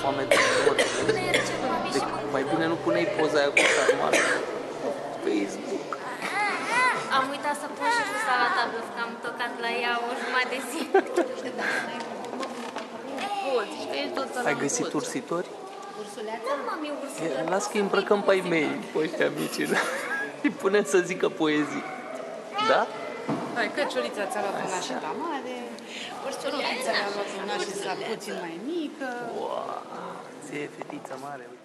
foame de tot. Pune ceva mici De, și mâncare. mai bine nu puneai poza aia cu sarmale pe Facebook. Am uitat să pun și cu salata băf, că am tocat la ea o jumătate de zi. Poți, și că ești tot Ai găsit ursitori? Da, mami, ursuleț. E, Las că îi îmbrăcăm pe ai mei, pe ăștia mici. Da? Îi punem să zică poezii. Da? Hai, căciulița ți-a luat una și ta mare, rotița ți-a luat una și sa puțin mai mică. Wow, ție fetița mare, uite.